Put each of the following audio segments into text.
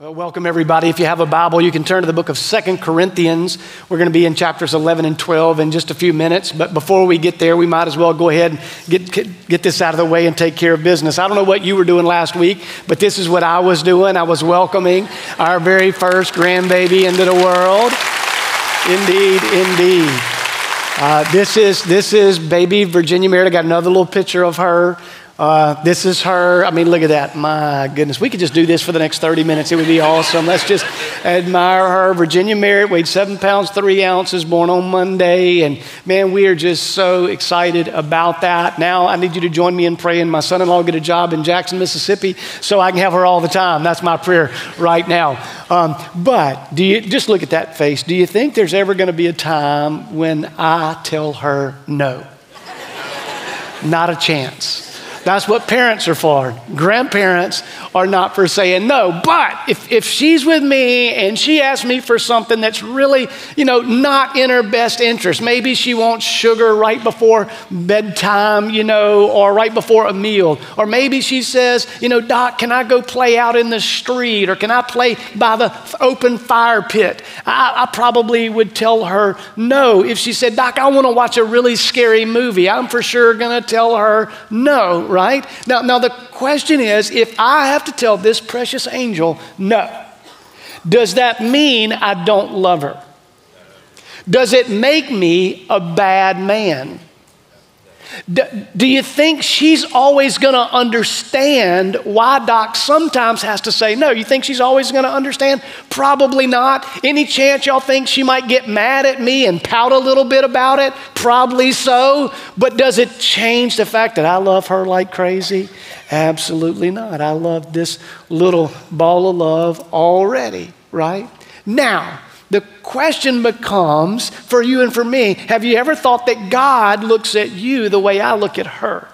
Well, welcome everybody. If you have a Bible, you can turn to the book of Second Corinthians. We're going to be in chapters 11 and 12 in just a few minutes. But before we get there, we might as well go ahead and get, get this out of the way and take care of business. I don't know what you were doing last week, but this is what I was doing. I was welcoming our very first grandbaby into the world. Indeed, indeed. Uh, this, is, this is baby Virginia Merritt. I got another little picture of her. Uh, this is her. I mean, look at that. My goodness. We could just do this for the next 30 minutes. It would be awesome. Let's just admire her. Virginia Merritt weighed seven pounds, three ounces, born on Monday. And man, we are just so excited about that. Now, I need you to join me in praying. My son in law get a job in Jackson, Mississippi, so I can have her all the time. That's my prayer right now. Um, but do you just look at that face? Do you think there's ever going to be a time when I tell her no? Not a chance. That's what parents are for. Grandparents are not for saying no. But if, if she's with me and she asks me for something that's really, you know, not in her best interest, maybe she wants sugar right before bedtime, you know, or right before a meal. Or maybe she says, you know, Doc, can I go play out in the street? Or can I play by the open fire pit? I, I probably would tell her no. If she said, Doc, I want to watch a really scary movie, I'm for sure going to tell her no right? Now, now the question is if I have to tell this precious angel no, does that mean I don't love her? Does it make me a bad man? Do, do you think she's always going to understand why Doc sometimes has to say no? You think she's always going to understand? Probably not. Any chance y'all think she might get mad at me and pout a little bit about it? Probably so. But does it change the fact that I love her like crazy? Absolutely not. I love this little ball of love already, right? Now, the question becomes for you and for me have you ever thought that God looks at you the way I look at her?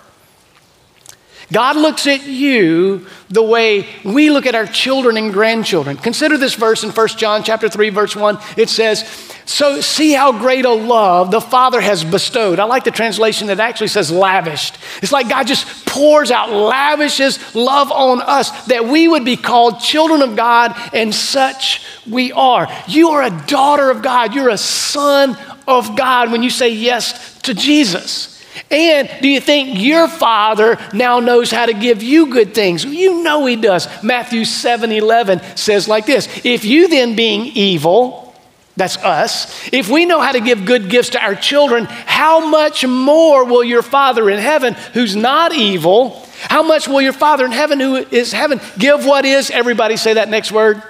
God looks at you the way we look at our children and grandchildren. Consider this verse in 1 John chapter 3 verse 1. It says, "So see how great a love the Father has bestowed." I like the translation that actually says lavished. It's like God just pours out lavishes love on us that we would be called children of God and such we are. You are a daughter of God. You're a son of God when you say yes to Jesus. And do you think your father now knows how to give you good things? You know he does. Matthew 7 11 says like this If you then, being evil, that's us, if we know how to give good gifts to our children, how much more will your Father in heaven, who's not evil, how much will your Father in heaven, who is heaven, give what is, everybody say that next word?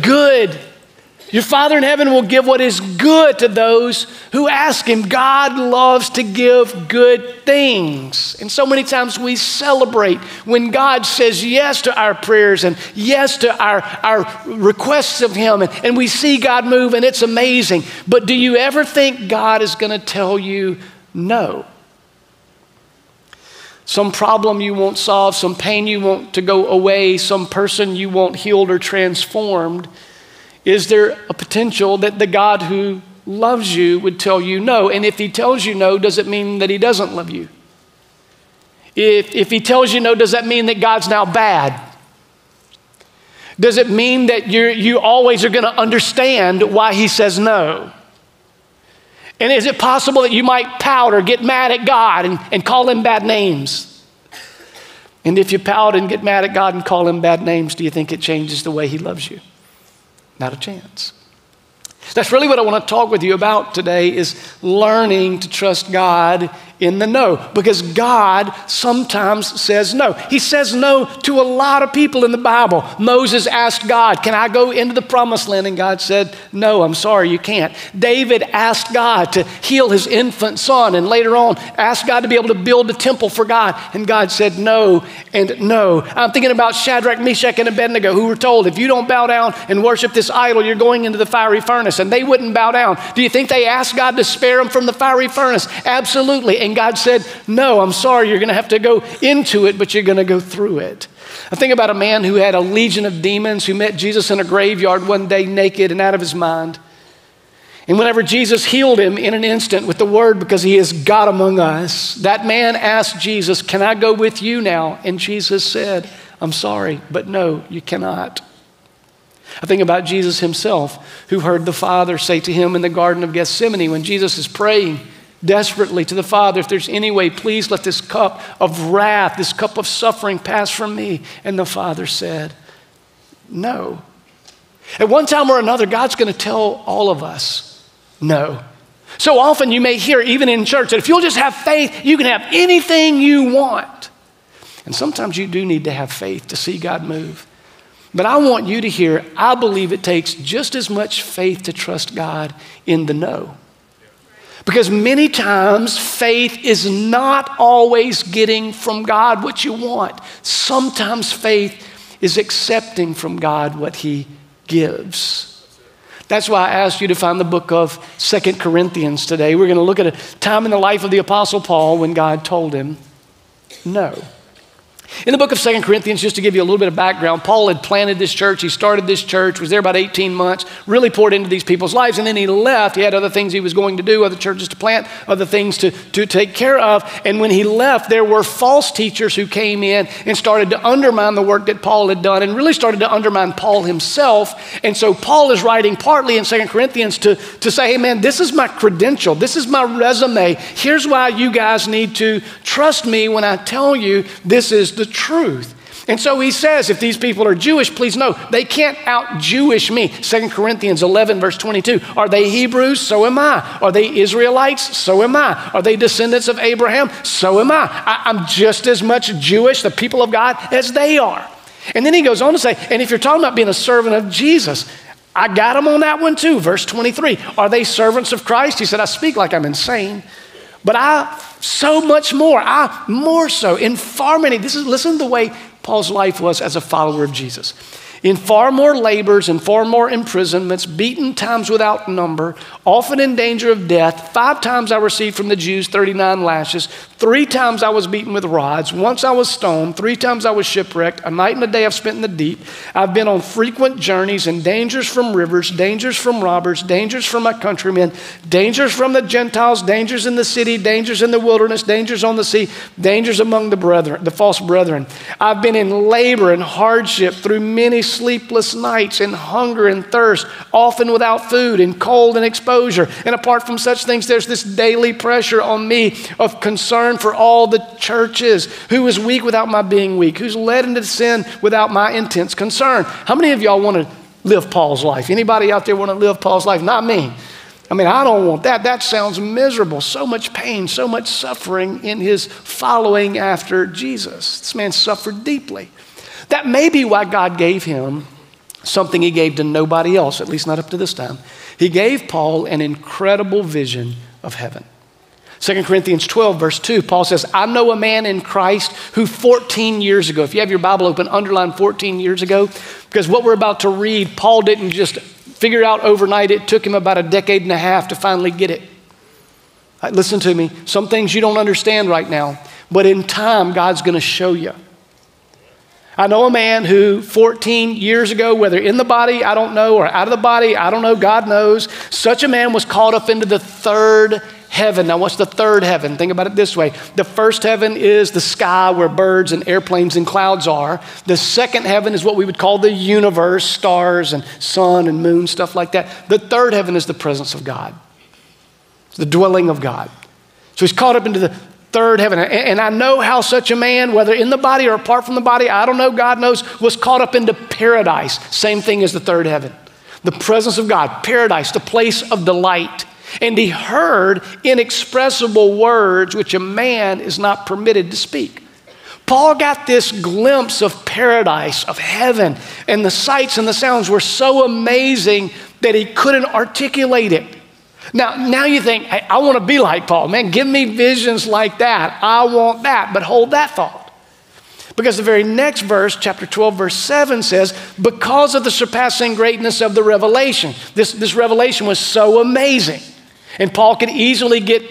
Good. Your Father in heaven will give what is good to those who ask Him. God loves to give good things. And so many times we celebrate when God says yes to our prayers and yes to our, our requests of Him, and, and we see God move, and it's amazing. But do you ever think God is going to tell you no? Some problem you won't solve, some pain you want to go away, some person you want healed or transformed. Is there a potential that the God who loves you would tell you no? And if he tells you no, does it mean that he doesn't love you? If, if he tells you no, does that mean that God's now bad? Does it mean that you you always are going to understand why he says no? And is it possible that you might pout or get mad at God and, and call him bad names? And if you pout and get mad at God and call him bad names, do you think it changes the way he loves you? Not a chance. That's really what I want to talk with you about today is learning to trust God in the no because God sometimes says no. He says no to a lot of people in the Bible. Moses asked God, Can I go into the promised land? And God said, No, I'm sorry, you can't. David asked God to heal his infant son and later on asked God to be able to build a temple for God. And God said, No and no. I'm thinking about Shadrach, Meshach, and Abednego who were told, If you don't bow down and worship this idol, you're going into the fiery furnace. And they wouldn't bow down. Do you think they asked God to spare them from the fiery furnace? Absolutely. And and God said, No, I'm sorry, you're going to have to go into it, but you're going to go through it. I think about a man who had a legion of demons who met Jesus in a graveyard one day naked and out of his mind. And whenever Jesus healed him in an instant with the word, because he is God among us, that man asked Jesus, Can I go with you now? And Jesus said, I'm sorry, but no, you cannot. I think about Jesus himself, who heard the Father say to him in the Garden of Gethsemane when Jesus is praying desperately to the Father, If there's any way, please let this cup of wrath, this cup of suffering pass from me. And the Father said, No. At one time or another, God's going to tell all of us, No. So often you may hear, even in church, that if you'll just have faith, you can have anything you want. And sometimes you do need to have faith to see God move. But I want you to hear, I believe it takes just as much faith to trust God in the no. Because many times faith is not always getting from God what you want. Sometimes faith is accepting from God what He gives. That's why I asked you to find the book of Second Corinthians today. We're going to look at a time in the life of the Apostle Paul when God told him no. In the book of Second Corinthians, just to give you a little bit of background, Paul had planted this church. He started this church, was there about 18 months, really poured into these people's lives, and then he left. He had other things he was going to do, other churches to plant, other things to, to take care of. And when he left, there were false teachers who came in and started to undermine the work that Paul had done and really started to undermine Paul himself. And so Paul is writing partly in Second Corinthians to, to say, hey man, this is my credential, this is my resume. Here's why you guys need to trust me when I tell you this is the truth. And so he says, if these people are Jewish, please know they can't out Jewish me. 2 Corinthians 11, verse 22. Are they Hebrews? So am I. Are they Israelites? So am I. Are they descendants of Abraham? So am I. I I'm just as much Jewish, the people of God, as they are. And then he goes on to say, and if you're talking about being a servant of Jesus, I got him on that one too. Verse 23. Are they servants of Christ? He said, I speak like I'm insane. But I, so much more, I more so, in far many, this is, listen to the way Paul's life was as a follower of Jesus in far more labors and far more imprisonments, beaten times without number, often in danger of death. Five times I received from the Jews 39 lashes. Three times I was beaten with rods. Once I was stoned. Three times I was shipwrecked. A night and a day I've spent in the deep. I've been on frequent journeys and dangers from rivers, dangers from robbers, dangers from my countrymen, dangers from the Gentiles, dangers in the city, dangers in the wilderness, dangers on the sea, dangers among the brethren, the false brethren. I've been in labor and hardship through many sleepless nights and hunger and thirst, often without food and cold and exposure. And apart from such things, there's this daily pressure on me of concern for all the churches. Who is weak without my being weak? Who's led into sin without my intense concern? How many of y'all want to live Paul's life? Anybody out there want to live Paul's life? Not me. I mean, I don't want that. That sounds miserable. So much pain, so much suffering in his following after Jesus. This man suffered deeply. That may be why God gave him something he gave to nobody else, at least not up to this time. He gave Paul an incredible vision of heaven. 2 Corinthians 12, verse 2, Paul says, I know a man in Christ who 14 years ago, if you have your Bible open, underline 14 years ago, because what we're about to read, Paul didn't just figure out overnight. It took him about a decade and a half to finally get it. Right, listen to me. Some things you don't understand right now, but in time, God's going to show you. I know a man who 14 years ago, whether in the body, I don't know, or out of the body, I don't know, God knows, such a man was called up into the third heaven. Now, what's the third heaven? Think about it this way the first heaven is the sky where birds and airplanes and clouds are. The second heaven is what we would call the universe, stars and sun and moon, stuff like that. The third heaven is the presence of God, the dwelling of God. So he's caught up into the third heaven. And I know how such a man, whether in the body or apart from the body, I don't know, God knows, was caught up into paradise. Same thing as the third heaven. The presence of God, paradise, the place of delight. And he heard inexpressible words which a man is not permitted to speak. Paul got this glimpse of paradise, of heaven, and the sights and the sounds were so amazing that he couldn't articulate it. Now, now you think, hey, I want to be like Paul. Man, give me visions like that. I want that. But hold that thought. Because the very next verse, chapter 12, verse 7 says, Because of the surpassing greatness of the revelation. This, this revelation was so amazing. And Paul could easily get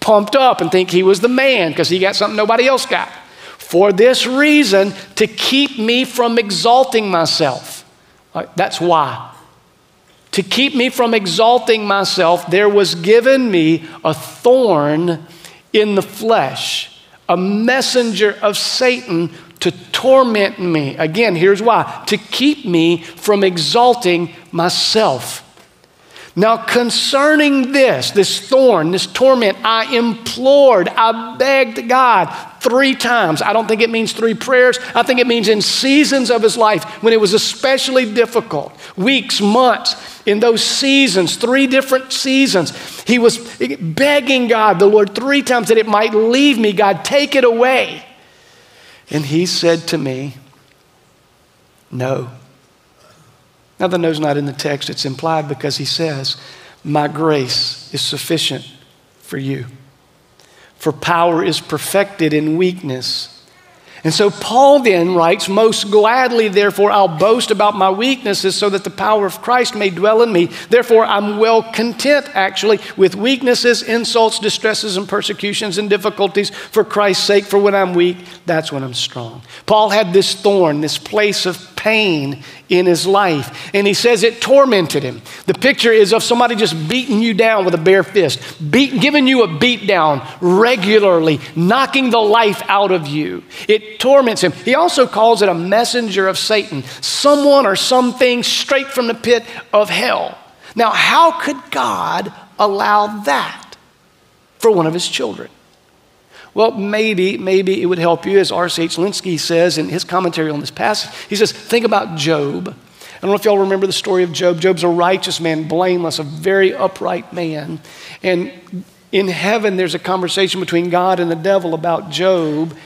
pumped up and think he was the man because he got something nobody else got. For this reason, to keep me from exalting myself. That's why. To keep me from exalting myself, there was given me a thorn in the flesh, a messenger of Satan to torment me. Again, here's why to keep me from exalting myself. Now, concerning this, this thorn, this torment, I implored, I begged God three times. I don't think it means three prayers. I think it means in seasons of his life when it was especially difficult weeks, months, in those seasons, three different seasons. He was begging God, the Lord, three times that it might leave me. God, take it away. And he said to me, No. Now, the no's not in the text, it's implied because he says, My grace is sufficient for you. For power is perfected in weakness. And so Paul then writes, Most gladly, therefore, I'll boast about my weaknesses so that the power of Christ may dwell in me. Therefore, I'm well content, actually, with weaknesses, insults, distresses, and persecutions and difficulties for Christ's sake. For when I'm weak, that's when I'm strong. Paul had this thorn, this place of pain in his life. And he says it tormented him. The picture is of somebody just beating you down with a bare fist, beat, giving you a beat down regularly, knocking the life out of you. It torments him. He also calls it a messenger of Satan, someone or something straight from the pit of hell. Now, how could God allow that for one of his children? Well, maybe, maybe it would help you, as R.C.H. Lenski says in his commentary on this passage. He says, think about Job. I don't know if y'all remember the story of Job. Job's a righteous man, blameless, a very upright man. And in heaven, there's a conversation between God and the devil about Job.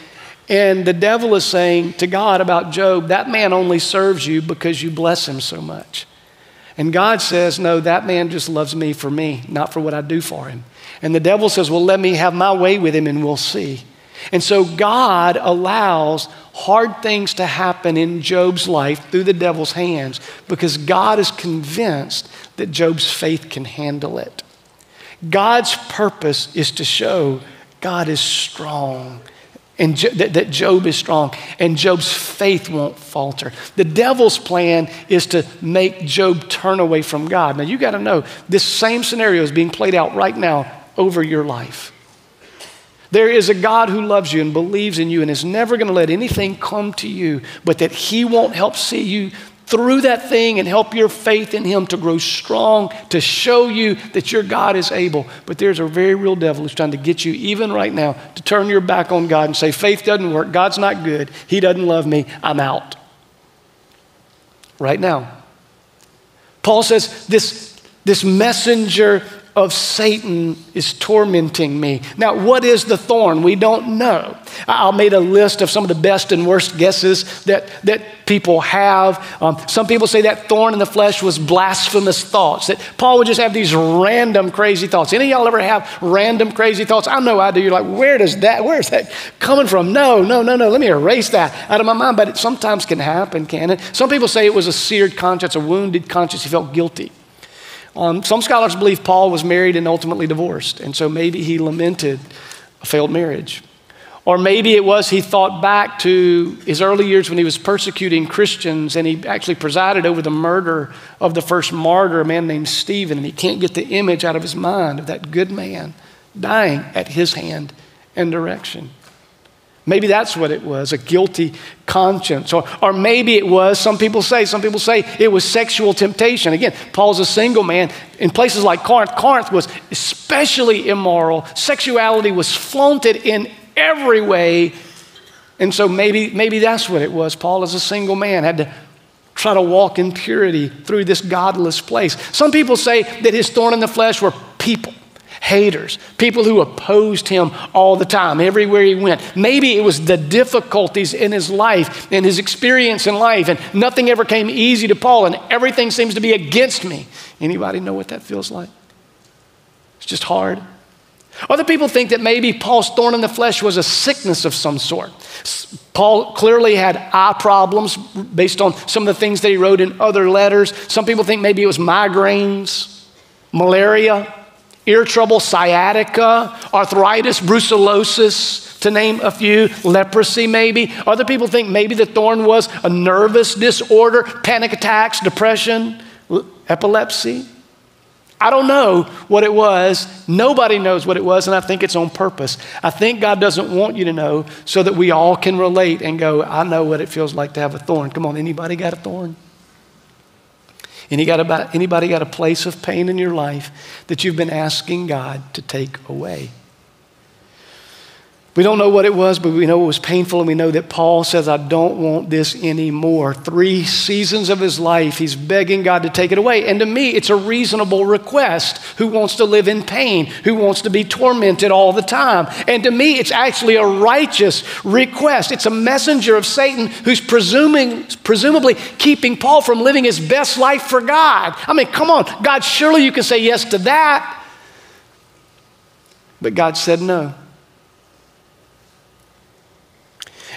And the devil is saying to God about Job, that man only serves you because you bless him so much. And God says, no, that man just loves me for me, not for what I do for him. And the devil says, Well, let me have my way with him and we'll see. And so God allows hard things to happen in Job's life through the devil's hands because God is convinced that Job's faith can handle it. God's purpose is to show God is strong and jo- that, that Job is strong and Job's faith won't falter. The devil's plan is to make Job turn away from God. Now, you got to know this same scenario is being played out right now over your life. There is a God who loves you and believes in you and is never going to let anything come to you, but that He won't help see you through that thing and help your faith in Him to grow strong, to show you that your God is able. But there's a very real devil who's trying to get you, even right now, to turn your back on God and say, faith doesn't work, God's not good, He doesn't love me, I'm out. Right now. Paul says this, this messenger of Satan is tormenting me. Now, what is the thorn? We don't know. I made a list of some of the best and worst guesses that, that people have. Um, some people say that thorn in the flesh was blasphemous thoughts, that Paul would just have these random crazy thoughts. Any of y'all ever have random crazy thoughts? I know I do. You're like, where does that, where is that coming from? No, no, no, no. Let me erase that out of my mind. But it sometimes can happen, can it? Some people say it was a seared conscience, a wounded conscience. He felt guilty. Um, some scholars believe Paul was married and ultimately divorced, and so maybe he lamented a failed marriage. Or maybe it was he thought back to his early years when he was persecuting Christians and he actually presided over the murder of the first martyr, a man named Stephen, and he can't get the image out of his mind of that good man dying at his hand and direction. Maybe that's what it was a guilty conscience. Or, or maybe it was, some people say, some people say it was sexual temptation. Again, Paul's a single man. In places like Corinth, Corinth was especially immoral. Sexuality was flaunted in every way. And so maybe, maybe that's what it was. Paul, as a single man, had to try to walk in purity through this godless place. Some people say that his thorn in the flesh were people haters, people who opposed him all the time, everywhere he went. Maybe it was the difficulties in his life and his experience in life, and nothing ever came easy to Paul, and everything seems to be against me. Anybody know what that feels like? It's just hard. Other people think that maybe Paul's thorn in the flesh was a sickness of some sort. Paul clearly had eye problems based on some of the things that he wrote in other letters. Some people think maybe it was migraines, malaria, ear trouble, sciatica, arthritis, brucellosis, to name a few, leprosy maybe. Other people think maybe the thorn was a nervous disorder, panic attacks, depression, epilepsy. I don't know what it was. Nobody knows what it was, and I think it's on purpose. I think God doesn't want you to know so that we all can relate and go, I know what it feels like to have a thorn. Come on, anybody got a thorn? Any got about, anybody got a place of pain in your life that you've been asking God to take away? We don't know what it was, but we know it was painful, and we know that Paul says, I don't want this anymore. Three seasons of his life, he's begging God to take it away. And to me, it's a reasonable request. Who wants to live in pain? Who wants to be tormented all the time? And to me, it's actually a righteous request. It's a messenger of Satan who's presuming, presumably keeping Paul from living his best life for God. I mean, come on, God, surely you can say yes to that. But God said no.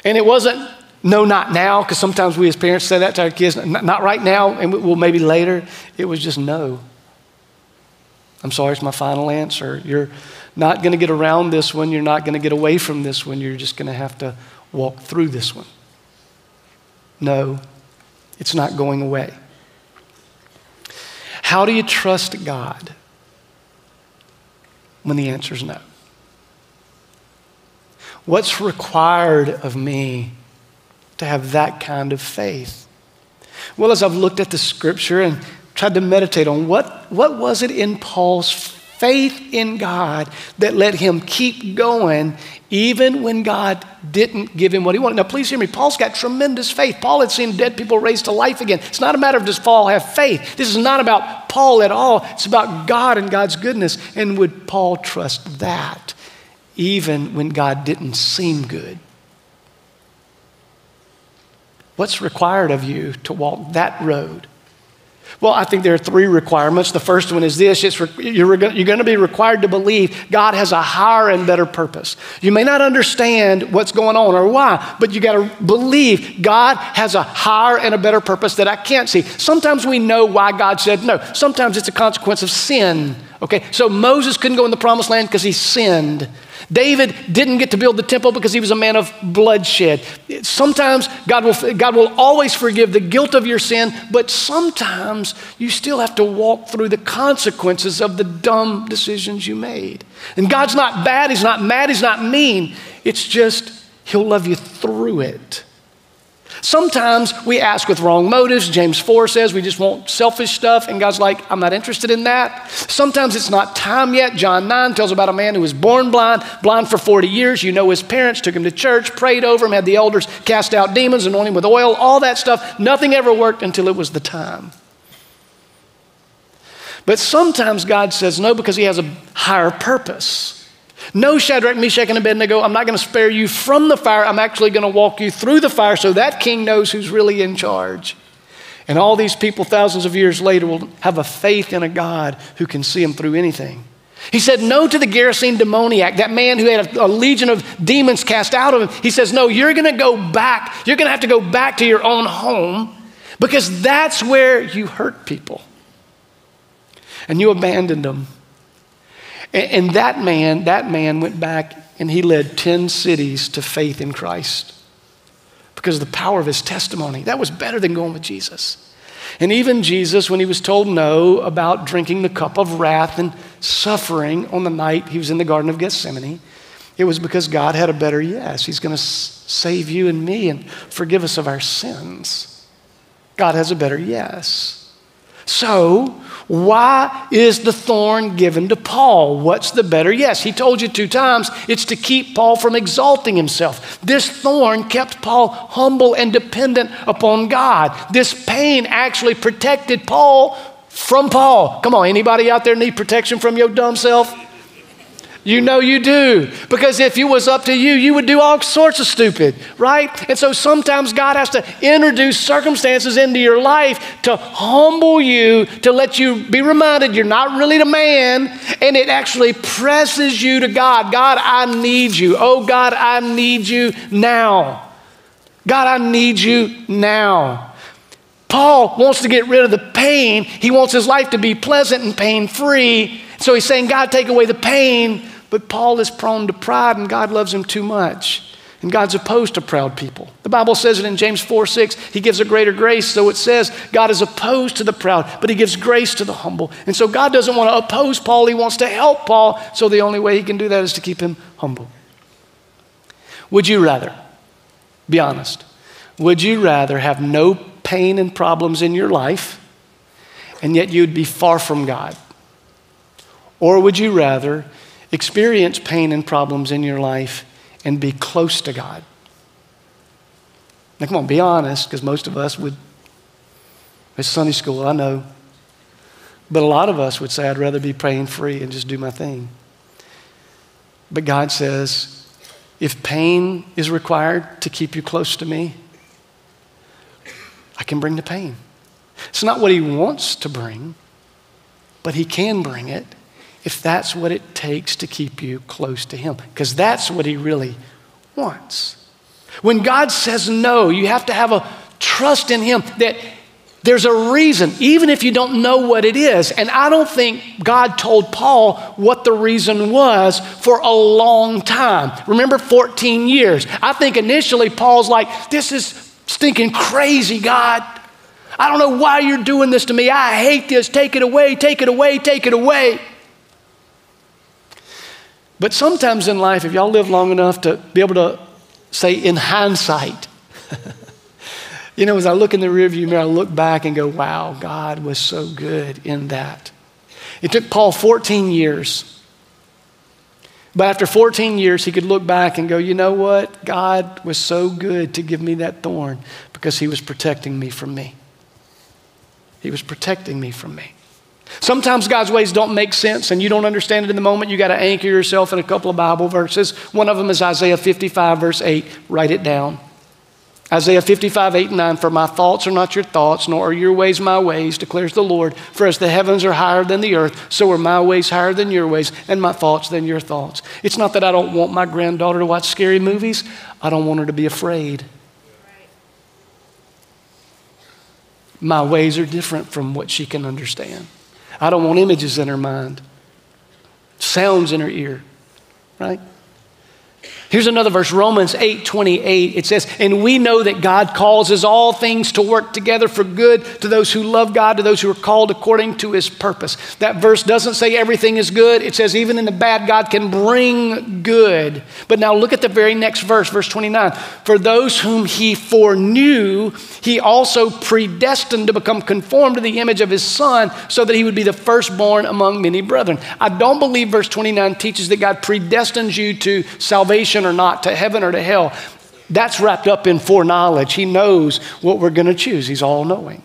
And it wasn't, no, not now, because sometimes we as parents say that to our kids, not right now, and well, maybe later. It was just no. I'm sorry, it's my final answer. You're not going to get around this one. You're not going to get away from this one. You're just going to have to walk through this one. No, it's not going away. How do you trust God when the answer is no? What's required of me to have that kind of faith? Well, as I've looked at the scripture and tried to meditate on what, what was it in Paul's faith in God that let him keep going even when God didn't give him what he wanted. Now, please hear me. Paul's got tremendous faith. Paul had seen dead people raised to life again. It's not a matter of does Paul have faith. This is not about Paul at all. It's about God and God's goodness. And would Paul trust that? Even when God didn't seem good. What's required of you to walk that road? Well, I think there are three requirements. The first one is this you're, you're going to be required to believe God has a higher and better purpose. You may not understand what's going on or why, but you got to believe God has a higher and a better purpose that I can't see. Sometimes we know why God said no, sometimes it's a consequence of sin. Okay, so Moses couldn't go in the promised land because he sinned. David didn't get to build the temple because he was a man of bloodshed. Sometimes God will, God will always forgive the guilt of your sin, but sometimes you still have to walk through the consequences of the dumb decisions you made. And God's not bad, He's not mad, He's not mean. It's just He'll love you through it. Sometimes we ask with wrong motives. James 4 says we just want selfish stuff, and God's like, I'm not interested in that. Sometimes it's not time yet. John 9 tells about a man who was born blind, blind for 40 years. You know his parents took him to church, prayed over him, had the elders cast out demons, anoint him with oil, all that stuff. Nothing ever worked until it was the time. But sometimes God says no because he has a higher purpose. No, Shadrach, Meshach, and Abednego, I'm not going to spare you from the fire. I'm actually going to walk you through the fire so that king knows who's really in charge. And all these people, thousands of years later, will have a faith in a God who can see them through anything. He said no to the Gerasene demoniac, that man who had a, a legion of demons cast out of him. He says, No, you're going to go back. You're going to have to go back to your own home because that's where you hurt people. And you abandoned them. And, and that man, that man went back and he led 10 cities to faith in Christ because of the power of his testimony. That was better than going with Jesus. And even Jesus, when he was told no about drinking the cup of wrath and suffering on the night he was in the Garden of Gethsemane, it was because God had a better yes. He's going to save you and me and forgive us of our sins. God has a better yes. So, why is the thorn given to Paul? What's the better? Yes, he told you two times it's to keep Paul from exalting himself. This thorn kept Paul humble and dependent upon God. This pain actually protected Paul from Paul. Come on, anybody out there need protection from your dumb self? You know you do. Because if it was up to you, you would do all sorts of stupid, right? And so sometimes God has to introduce circumstances into your life to humble you, to let you be reminded you're not really the man, and it actually presses you to God. God, I need you. Oh, God, I need you now. God, I need you now. Paul wants to get rid of the pain. He wants his life to be pleasant and pain free. So he's saying, God, take away the pain but Paul is prone to pride, and God loves him too much. And God's opposed to proud people. The Bible says it in James 4 6. He gives a greater grace. So it says God is opposed to the proud, but he gives grace to the humble. And so God doesn't want to oppose Paul. He wants to help Paul. So the only way he can do that is to keep him humble. Would you rather, be honest, would you rather have no pain and problems in your life and yet you'd be far from God? Or would you rather experience pain and problems in your life and be close to God? Now, come on, be honest, because most of us would. It's Sunday school, I know. But a lot of us would say, I'd rather be pain free and just do my thing. But God says, if pain is required to keep you close to me, I can bring the pain. It's not what He wants to bring, but He can bring it if that's what it takes to keep you close to Him, because that's what He really wants. When God says no, you have to have a trust in Him that there's a reason, even if you don't know what it is. And I don't think God told Paul what the reason was for a long time. Remember, 14 years. I think initially Paul's like, This is stinking crazy, God. I don't know why you're doing this to me. I hate this. Take it away, take it away, take it away. But sometimes in life, if y'all live long enough to be able to say in hindsight, you know, as I look in the rearview mirror, I look back and go, wow, God was so good in that. It took Paul 14 years. But after 14 years, he could look back and go, you know what? God was so good to give me that thorn because he was protecting me from me. He was protecting me from me. Sometimes God's ways don't make sense and you don't understand it in the moment. You got to anchor yourself in a couple of Bible verses. One of them is Isaiah 55, verse 8. Write it down. Isaiah 55, 8 and 9. For my thoughts are not your thoughts, nor are your ways my ways, declares the Lord. For as the heavens are higher than the earth, so are my ways higher than your ways, and my thoughts than your thoughts. It's not that I don't want my granddaughter to watch scary movies, I don't want her to be afraid. My ways are different from what she can understand. I don't want images in her mind, sounds in her ear, right? Here's another verse, Romans 8 28. It says, And we know that God causes all things to work together for good to those who love God, to those who are called according to his purpose. That verse doesn't say everything is good. It says, even in the bad, God can bring good. But now look at the very next verse, verse 29. For those whom he foreknew, he also predestined to become conformed to the image of his son, so that he would be the firstborn among many brethren. I don't believe verse 29 teaches that God predestines you to salvation or not, to heaven or to hell. That's wrapped up in foreknowledge. He knows what we're going to choose, He's all knowing.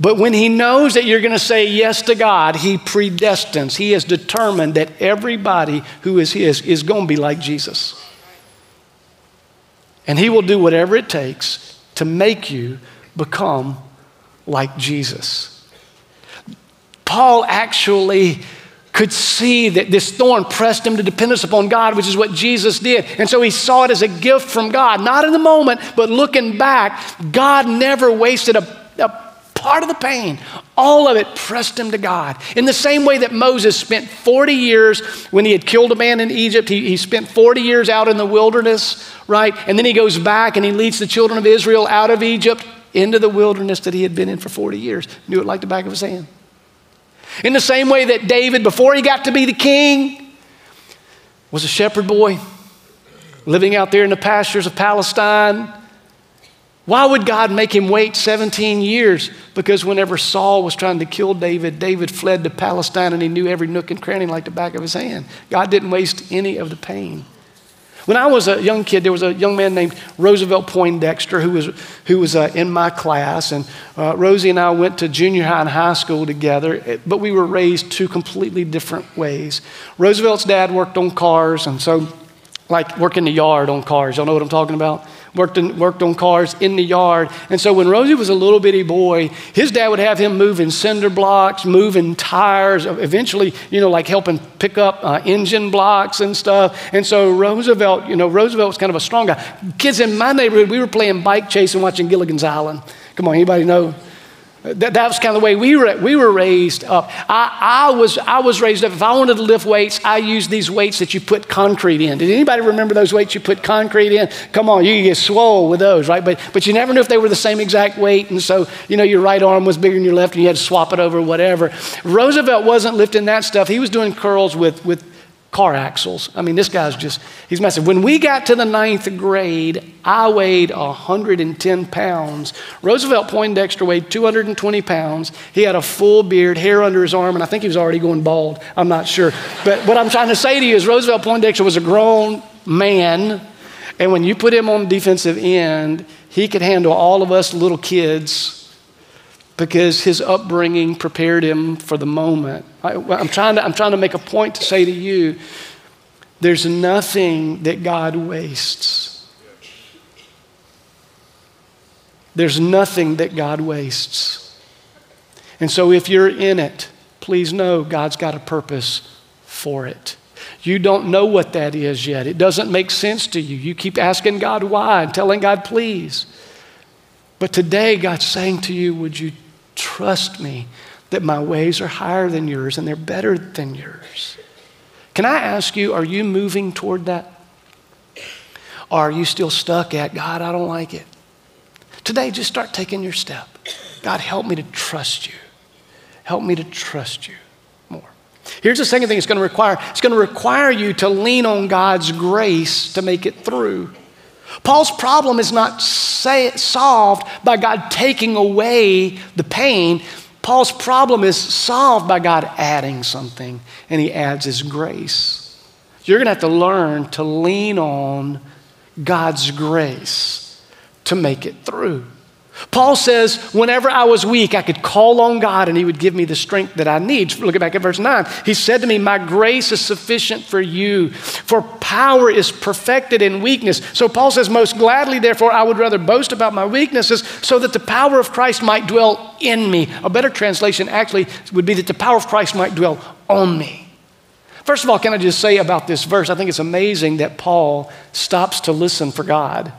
But when He knows that you're going to say yes to God, He predestines. He has determined that everybody who is His is going to be like Jesus. And He will do whatever it takes to make you become like Jesus. Paul actually could see that this thorn pressed him to dependence upon God, which is what Jesus did. And so he saw it as a gift from God, not in the moment, but looking back, God never wasted a, a part of the pain. All of it pressed him to God. In the same way that Moses spent 40 years when he had killed a man in Egypt, he, he spent 40 years out in the wilderness, right? And then he goes back and he leads the children of Israel out of Egypt into the wilderness that he had been in for 40 years. Knew it like the back of his hand. In the same way that David, before he got to be the king, was a shepherd boy living out there in the pastures of Palestine. Why would God make him wait 17 years? Because whenever Saul was trying to kill David, David fled to Palestine and he knew every nook and cranny like the back of his hand. God didn't waste any of the pain. When I was a young kid, there was a young man named Roosevelt Poindexter who was, who was uh, in my class. And uh, Rosie and I went to junior high and high school together, eh, but we were raised two completely different ways. Roosevelt's dad worked on cars, and so, like, work in the yard on cars. Y'all know what I'm talking about? Worked, in, worked on cars in the yard. And so when Rosie was a little bitty boy, his dad would have him moving cinder blocks, moving tires, eventually, you know, like helping pick up uh, engine blocks and stuff. And so Roosevelt, you know, Roosevelt was kind of a strong guy. Kids in my neighborhood, we were playing bike chase and watching Gilligan's Island. Come on, anybody know? That, that was kind of the way we were, we were raised up. I, I, was, I was raised up. If I wanted to lift weights, I used these weights that you put concrete in. Did anybody remember those weights you put concrete in? Come on, you get swole with those, right? But, but you never knew if they were the same exact weight. And so, you know, your right arm was bigger than your left and you had to swap it over, whatever. Roosevelt wasn't lifting that stuff. He was doing curls with, with car axles. I mean, this guy's just, he's massive. When we got to the ninth grade, I weighed 110 pounds. Roosevelt Poindexter weighed 220 pounds. He had a full beard, hair under his arm, and I think he was already going bald. I'm not sure. But what I'm trying to say to you is Roosevelt Poindexter was a grown man, and when you put him on the defensive end, he could handle all of us little kids because his upbringing prepared him for the moment. I, am trying to, I'm trying to make a point to say to you there's nothing that God wastes. There's nothing that God wastes. And so if you're in it, please know God's got a purpose for it. You don't know what that is yet. It doesn't make sense to you. You keep asking God why and telling God please. But today, God's saying to you, Would you Trust me that my ways are higher than yours and they're better than yours. Can I ask you, are you moving toward that? Or are you still stuck at, God, I don't like it? Today, just start taking your step. God, help me to trust you. Help me to trust you more. Here's the second thing it's going to require it's going to require you to lean on God's grace to make it through. Paul's problem is not say, solved by God taking away the pain. Paul's problem is solved by God adding something, and he adds his grace. You're going to have to learn to lean on God's grace to make it through. Paul says, whenever I was weak, I could call on God and He would give me the strength that I need. Look back at verse 9. He said to me, My grace is sufficient for you, for power is perfected in weakness. So Paul says, Most gladly, therefore, I would rather boast about my weaknesses so that the power of Christ might dwell in me. A better translation actually would be that the power of Christ might dwell on me. First of all, can I just say about this verse? I think it's amazing that Paul stops to listen for God.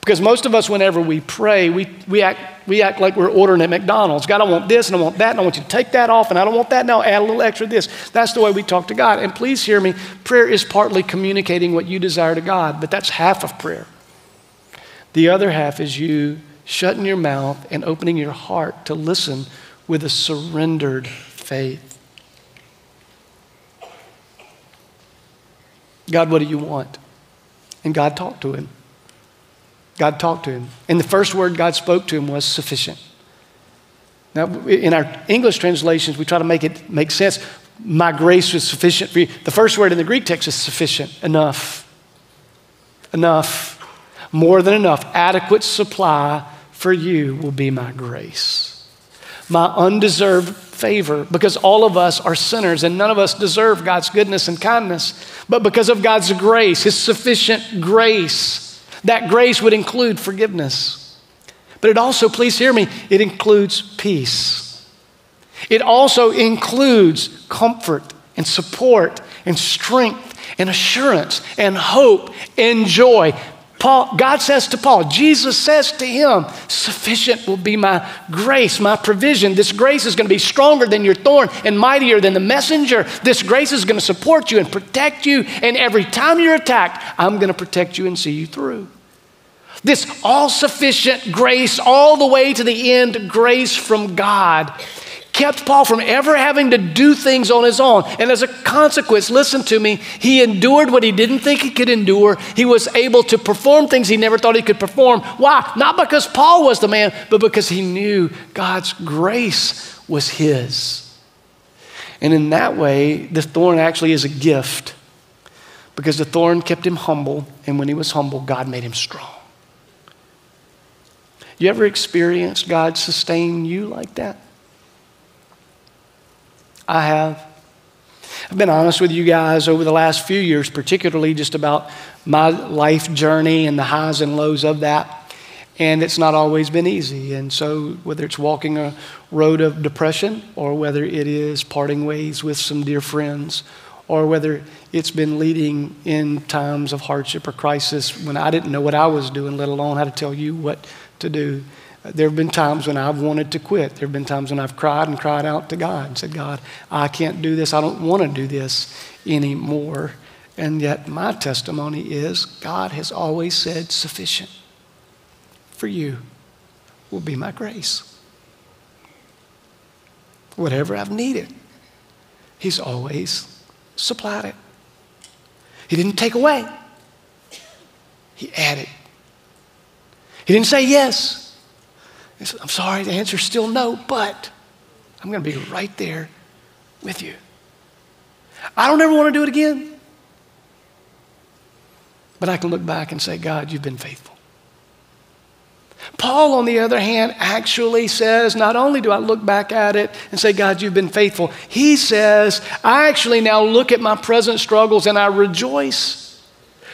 Because most of us, whenever we pray, we, we, act, we act like we're ordering at McDonald's. God, I want this and I want that and I want you to take that off and I don't want that now, add a little extra this. That's the way we talk to God. And please hear me prayer is partly communicating what you desire to God, but that's half of prayer. The other half is you shutting your mouth and opening your heart to listen with a surrendered faith. God, what do you want? And God talked to him. God talked to him. And the first word God spoke to him was sufficient. Now, in our English translations, we try to make it make sense. My grace was sufficient for you. The first word in the Greek text is sufficient, enough. Enough. More than enough. Adequate supply for you will be my grace. My undeserved favor, because all of us are sinners and none of us deserve God's goodness and kindness, but because of God's grace, His sufficient grace that grace would include forgiveness. But it also, please hear me, it includes peace. It also includes comfort and support and strength and assurance and hope and joy. Paul, God says to Paul, Jesus says to him, Sufficient will be my grace, my provision. This grace is going to be stronger than your thorn and mightier than the messenger. This grace is going to support you and protect you. And every time you're attacked, I'm going to protect you and see you through. This all sufficient grace, all the way to the end, grace from God kept Paul from ever having to do things on his own. And as a consequence, listen to me, he endured what he didn't think he could endure. He was able to perform things he never thought he could perform. Why? Not because Paul was the man, but because he knew God's grace was his. And in that way, the thorn actually is a gift because the thorn kept him humble. And when he was humble, God made him strong. You ever experienced God sustain you like that? I have. I've been honest with you guys over the last few years, particularly just about my life journey and the highs and lows of that. And it's not always been easy. And so, whether it's walking a road of depression, or whether it is parting ways with some dear friends, or whether it's been leading in times of hardship or crisis when I didn't know what I was doing, let alone how to tell you what to do, There have been times when I've wanted to quit. There have been times when I've cried and cried out to God and said, God, I can't do this. I don't want to do this anymore. And yet, my testimony is God has always said, sufficient for you will be my grace. Whatever I've needed, He's always supplied it. He didn't take away, He added. He didn't say yes. I'm sorry, the answer's still no, but I'm going to be right there with you. I don't ever want to do it again. But I can look back and say, God, you've been faithful. Paul, on the other hand, actually says, not only do I look back at it and say, God, you've been faithful, he says, I actually now look at my present struggles and I rejoice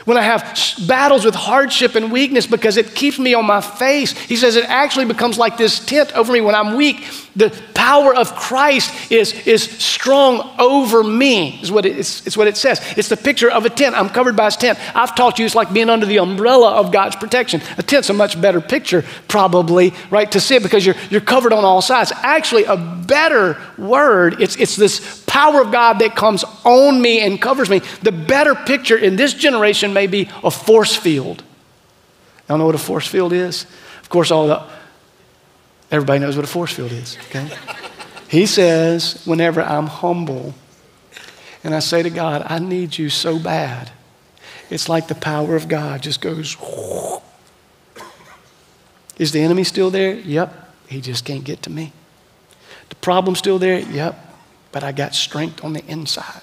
when I have battles with hardship and weakness because it keeps me on my face. He says it actually becomes like this tent over me when I'm weak. The power of Christ is, is strong over me, is what it, it's, it's what it says. It's the picture of a tent. I'm covered by his tent. I've taught you it's like being under the umbrella of God's protection. A tent's a much better picture, probably, right, to see it because you're, you're covered on all sides. Actually, a better word, it's, it's this power of God that comes on me and covers me. The better picture in this generation may be a force field. Y'all know what a force field is? Of course, all the, everybody knows what a force field is, okay? he says, whenever I'm humble and I say to God, I need you so bad, it's like the power of God just goes. Is the enemy still there? Yep. He just can't get to me. The problem still there? Yep but I got strength on the inside.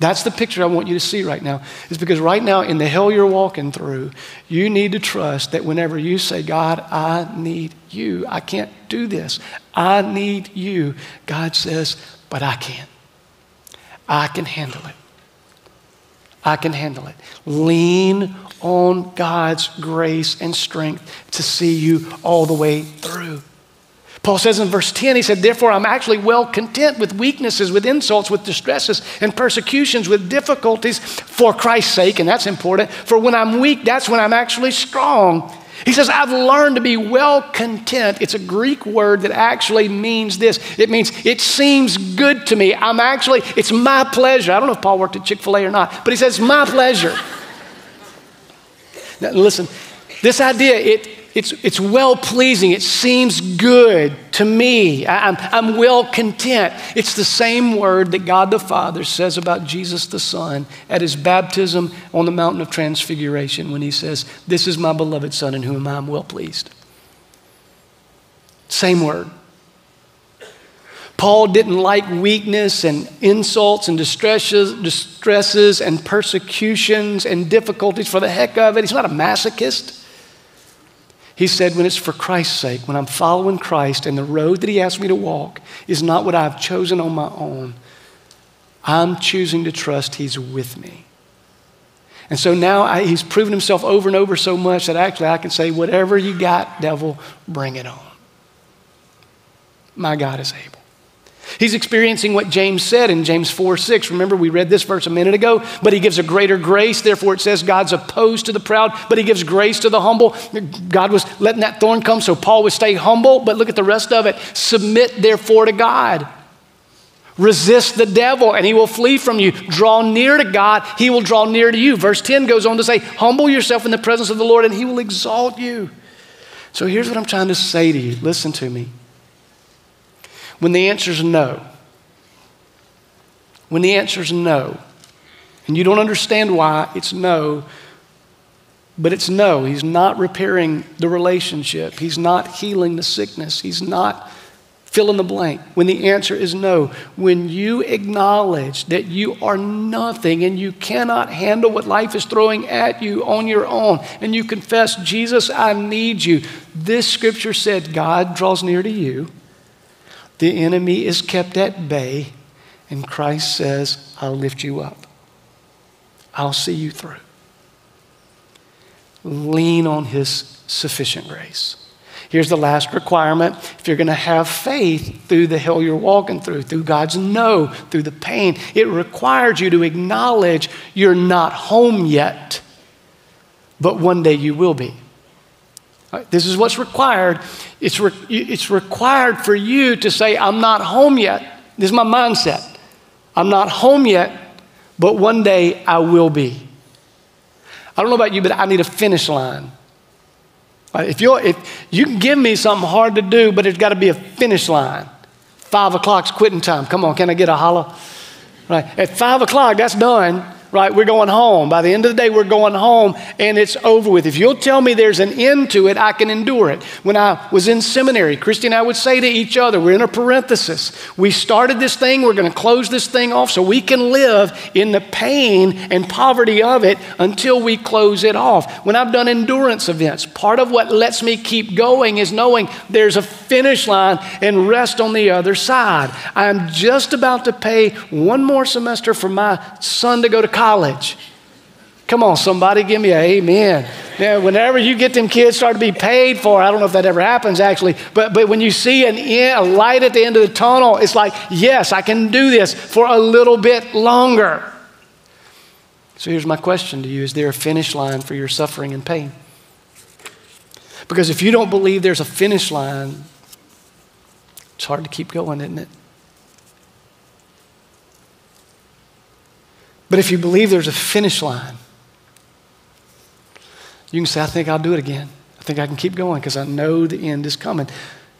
That's the picture I want you to see right now. Is because right now in the hell you're walking through, you need to trust that whenever you say, God, I need you. I can't do this. I need you. God says, but I can. I can handle it. I can handle it. Lean on God's grace and strength to see you all the way through. Paul says in verse 10, he said, Therefore, I'm actually well content with weaknesses, with insults, with distresses, and persecutions, with difficulties for Christ's sake, and that's important. For when I'm weak, that's when I'm actually strong. He says, I've learned to be well content. It's a Greek word that actually means this it means it seems good to me. I'm actually, it's my pleasure. I don't know if Paul worked at Chick fil A or not, but he says, my pleasure. now, listen, this idea, it, it's, it's well pleasing. It seems good to me. I, I'm, I'm well content. It's the same word that God the Father says about Jesus the Son at his baptism on the mountain of transfiguration when he says, This is my beloved Son in whom I am well pleased. Same word. Paul didn't like weakness and insults and distresses, distresses and persecutions and difficulties for the heck of it. He's not a masochist. He said, when it's for Christ's sake, when I'm following Christ and the road that He asked me to walk is not what I've chosen on my own, I'm choosing to trust He's with me. And so now I, He's proven Himself over and over so much that actually I can say, whatever you got, devil, bring it on. My God is able. He's experiencing what James said in James 4 6. Remember, we read this verse a minute ago, but he gives a greater grace. Therefore, it says God's opposed to the proud, but he gives grace to the humble. God was letting that thorn come so Paul would stay humble, but look at the rest of it. Submit, therefore, to God. Resist the devil and he will flee from you. Draw near to God, he will draw near to you. Verse 10 goes on to say, Humble yourself in the presence of the Lord and he will exalt you. So here's what I'm trying to say to you. Listen to me. When the answer is no, when the answer is no, and you don't understand why it's no, but it's no. He's not repairing the relationship, He's not healing the sickness, He's not fill in the blank. When the answer is no, when you acknowledge that you are nothing and you cannot handle what life is throwing at you on your own, and you confess, Jesus, I need you, this scripture said God draws near to you the enemy is kept at bay, and Christ says, I'll lift you up. I'll see you through. Lean on his sufficient grace. Here's the last requirement. If you're going to have faith through the hell you're walking through, through God's no, through the pain, it requires you to acknowledge you're not home yet, but one day you will be. Right? This is what's required. It's, re- it's required for you to say, I'm not home yet. This is my mindset. I'm not home yet, but one day I will be. I don't know about you, but I need a finish line. If, you if you can give me something hard to do, but it's got to be a finish line. Five o'clock's quitting time. Come on, can I get a holla? Right. At five o'clock, that's done right? We're going home. By the end of the day, we're going home and it's over with. If you'll tell me there's an end to it, I can endure it. When I was in seminary, Christy and I would say to each other, we're in a parenthesis. We started this thing, we're going to close this thing off so we can live in the pain and poverty of it until we close it off. When I've done endurance events, part of what lets me keep going is knowing there's a finish line and rest on the other side. I'm just about to pay one more semester for my son to go to college college. Come on, somebody, give me a amen. Now, whenever you get them kids start to be paid for, I don't know if that ever happens actually, but, but when you see an, a light at the end of the tunnel, it's like, yes, I can do this for a little bit longer. So here's my question to you Is there a finish line for your suffering and pain? Because if you don't believe there's a finish line, it's hard to keep going, isn't it? But if you believe there's a finish line, you can say, I think I'll do it again. I think I can keep going because I know the end is coming.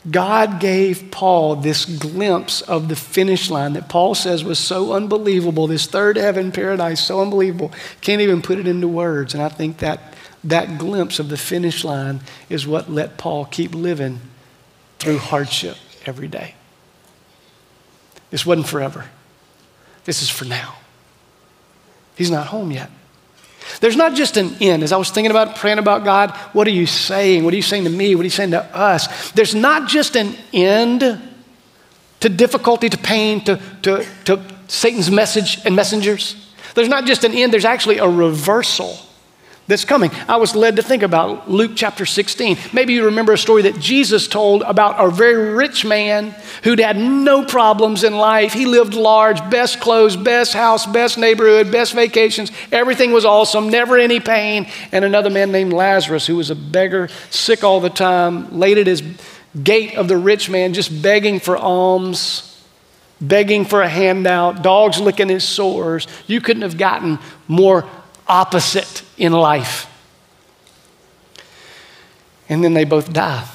God gave Paul this glimpse of the finish line that Paul says was so unbelievable, this third heaven paradise, so unbelievable. Can't even put it into words. And I think that that glimpse of the finish line is what let Paul keep living through hardship every day. This wasn't forever, this is for now. He's not home yet. There's not just an end. As I was thinking about praying about God, what are you saying? What are you saying to me? What are you saying to us? There's not just an end to difficulty, to pain, to, to, to Satan's message and messengers. There's not just an end, there's actually a reversal that's coming. I was led to think about Luke chapter 16. Maybe you remember a story that Jesus told about a very rich man who'd had no problems in life. He lived large, best clothes, best house, best neighborhood, best vacations. Everything was awesome, never any pain. And another man named Lazarus, who was a beggar, sick all the time, laid at his gate of the rich man, just begging for alms begging for a handout, dogs licking his sores. You couldn't have gotten more opposite in life. And then they both die.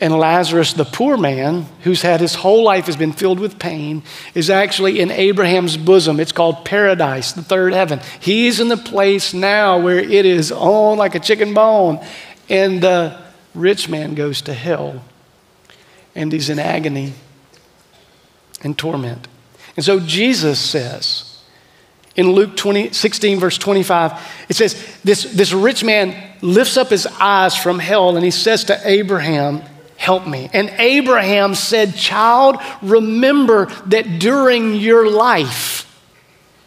And Lazarus, the poor man, who's had his whole life has been filled with pain, is actually in Abraham's bosom. It's called paradise, the third heaven. He's in the place now where it is on like a chicken bone. And the rich man goes to hell. And he's in agony and torment. And so Jesus says, in Luke 20, 16, verse 25, it says, this, this rich man lifts up his eyes from hell and he says to Abraham, Help me. And Abraham said, Child, remember that during your life,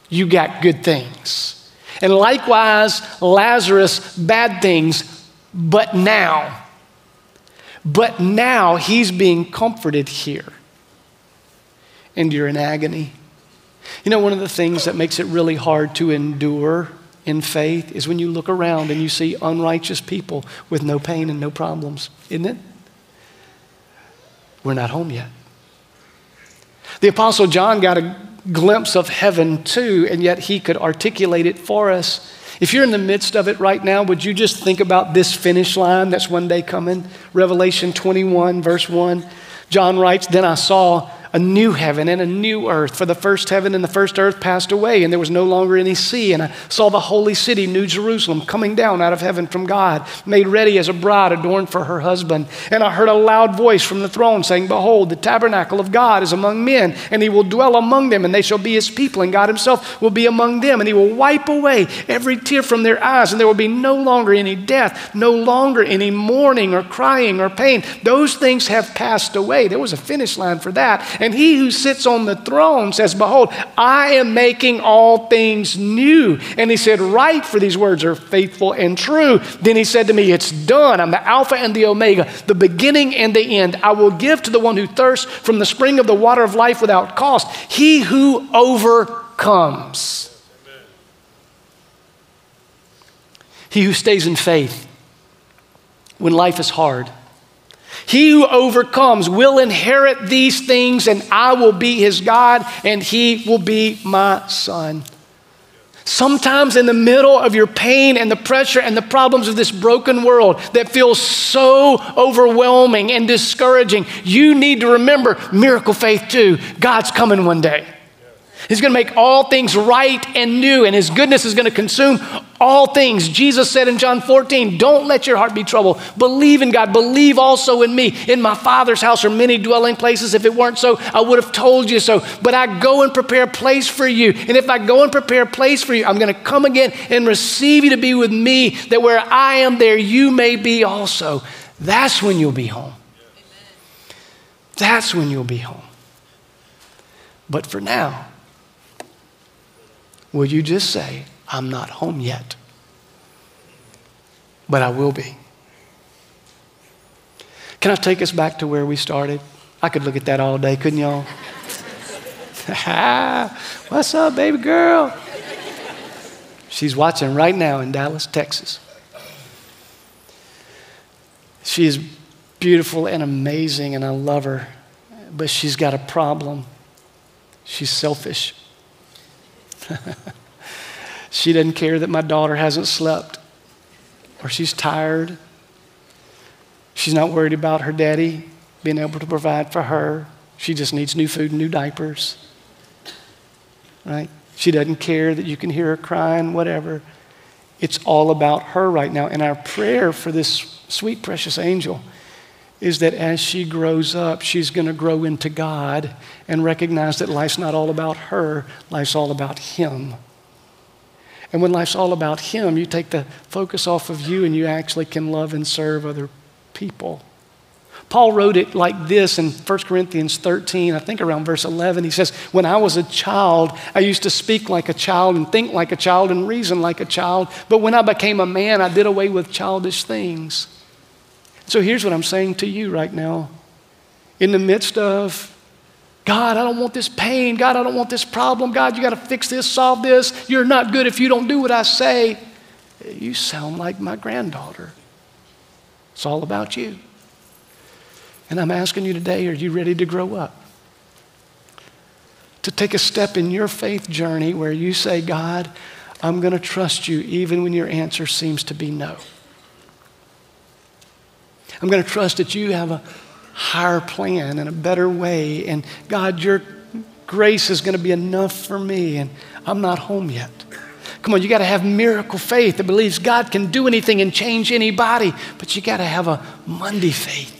you got good things. And likewise, Lazarus, bad things, but now. But now he's being comforted here. And you're in agony you know, one of the things that makes it really hard to endure in faith is when you look around and you see unrighteous people with no pain and no problems, isn't it? We're not home yet. The Apostle John got a glimpse of heaven too, and yet he could articulate it for us. If you're in the midst of it right now, would you just think about this finish line that's one day coming? Revelation 21, verse 1. John writes, Then I saw a new heaven and a new earth. For the first heaven and the first earth passed away, and there was no longer any sea. And I saw the holy city, New Jerusalem, coming down out of heaven from God, made ready as a bride adorned for her husband. And I heard a loud voice from the throne saying, Behold, the tabernacle of God is among men, and he will dwell among them, and they shall be his people, and God himself will be among them, and he will wipe away every tear from their eyes, and there will be no longer any death, no longer any mourning or crying or pain. Those things have passed away. There was a finish line for that. And he who sits on the throne says, Behold, I am making all things new. And he said, Write, for these words are faithful and true. Then he said to me, It's done. I'm the Alpha and the Omega, the beginning and the end. I will give to the one who thirsts from the spring of the water of life without cost. He who overcomes. He who stays in faith when life is hard. He who overcomes will inherit these things, and I will be his God, and he will be my son. Sometimes, in the middle of your pain and the pressure and the problems of this broken world that feels so overwhelming and discouraging, you need to remember miracle faith too. God's coming one day. He's going to make all things right and new, and His goodness is going to consume all things. Jesus said in John 14, Don't let your heart be troubled. Believe in God. Believe also in me. In my Father's house are many dwelling places. If it weren't so, I would have told you so. But I go and prepare a place for you. And if I go and prepare a place for you, I'm going to come again and receive you to be with me, that where I am, there you may be also. That's when you'll be home. That's when you'll be home. But for now, will you just say, I'm not home yet, but I will be? Can I take us back to where we started? I could look at that all day, couldn't y'all? What's up, baby girl? She's watching right now in Dallas, Texas. She is beautiful and amazing, and I love her, but she's got a problem. She's selfish. she doesn't care that my daughter hasn't slept or she's tired. She's not worried about her daddy being able to provide for her. She just needs new food and new diapers. Right? She doesn't care that you can hear her crying, whatever. It's all about her right now. And our prayer for this sweet, precious angel is that as she grows up, she's going to grow into God and recognize that life's not all about her, life's all about Him. And when life's all about Him, you take the focus off of you and you actually can love and serve other people. Paul wrote it like this in 1 Corinthians 13, I think around verse 11. He says, When I was a child, I used to speak like a child and think like a child and reason like a child. But when I became a man, I did away with childish things. So here's what I'm saying to you right now. In the midst of, God, I don't want this pain. God, I don't want this problem. God, you got to fix this, solve this. You're not good if you don't do what I say. You sound like my granddaughter. It's all about you. And I'm asking you today are you ready to grow up? To take a step in your faith journey where you say, God, I'm going to trust you even when your answer seems to be no. I'm going to trust that you have a higher plan and a better way. And God, your grace is going to be enough for me, and I'm not home yet. Come on, you got to have miracle faith that believes God can do anything and change anybody, but you got to have a Monday faith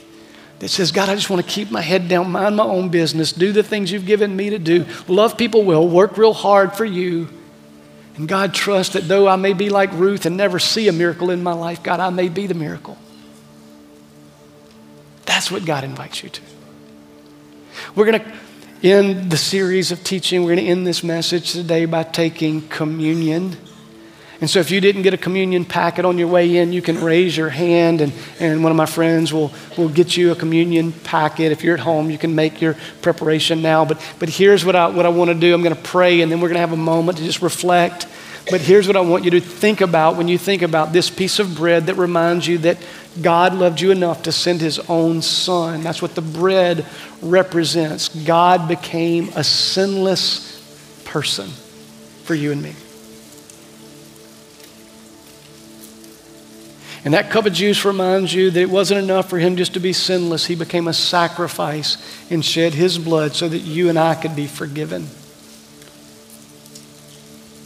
that says, God, I just want to keep my head down, mind my own business, do the things you've given me to do, love people well, work real hard for you. And God, trust that though I may be like Ruth and never see a miracle in my life, God, I may be the miracle. That's what God invites you to. We're going to end the series of teaching. We're going to end this message today by taking communion. And so, if you didn't get a communion packet on your way in, you can raise your hand, and, and one of my friends will, will get you a communion packet. If you're at home, you can make your preparation now. But, but here's what I, what I want to do I'm going to pray, and then we're going to have a moment to just reflect. But here's what I want you to think about when you think about this piece of bread that reminds you that God loved you enough to send his own son. That's what the bread represents. God became a sinless person for you and me. And that cup of juice reminds you that it wasn't enough for him just to be sinless. He became a sacrifice and shed his blood so that you and I could be forgiven.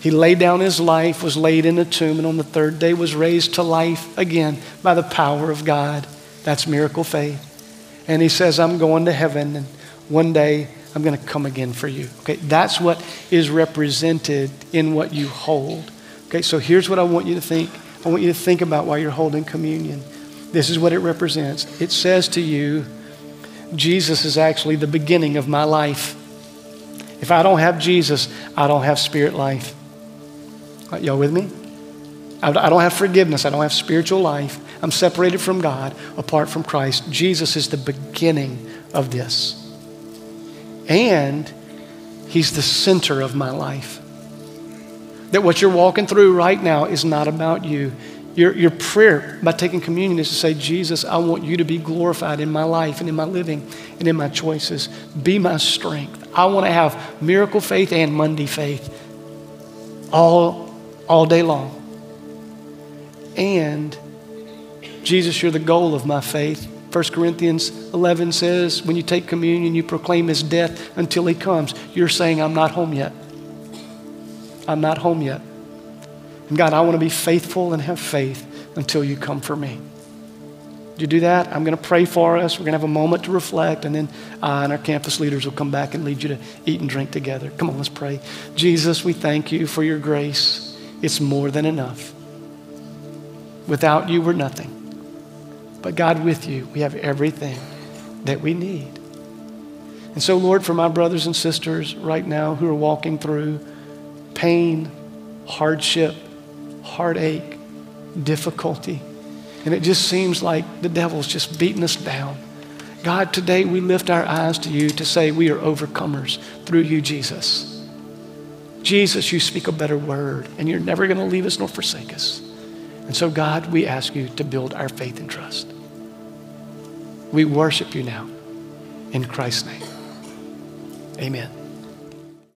He laid down his life, was laid in a tomb, and on the third day was raised to life again by the power of God. That's miracle faith. And he says, I'm going to heaven, and one day I'm going to come again for you. Okay, that's what is represented in what you hold. Okay, so here's what I want you to think. I want you to think about while you're holding communion. This is what it represents. It says to you, Jesus is actually the beginning of my life. If I don't have Jesus, I don't have spirit life. Y'all with me? I don't have forgiveness. I don't have spiritual life. I'm separated from God apart from Christ. Jesus is the beginning of this. And He's the center of my life. That what you're walking through right now is not about you. Your, your prayer by taking communion is to say, Jesus, I want you to be glorified in my life and in my living and in my choices. Be my strength. I want to have miracle faith and Monday faith all, all day long. And Jesus, you're the goal of my faith. 1 Corinthians 11 says, when you take communion, you proclaim his death until he comes. You're saying, I'm not home yet. I'm not home yet. And God, I want to be faithful and have faith until you come for me. Do you do that? I'm going to pray for us. We're going to have a moment to reflect, and then I and our campus leaders will come back and lead you to eat and drink together. Come on, let's pray. Jesus, we thank you for your grace. It's more than enough. Without you, we're nothing. But God, with you, we have everything that we need. And so, Lord, for my brothers and sisters right now who are walking through pain, hardship, heartache, difficulty. And it just seems like the devil's just beating us down. God, today we lift our eyes to you to say we are overcomers through you, Jesus. Jesus, you speak a better word, and you're never going to leave us nor forsake us. And so, God, we ask you to build our faith and trust. We worship you now in Christ's name. Amen.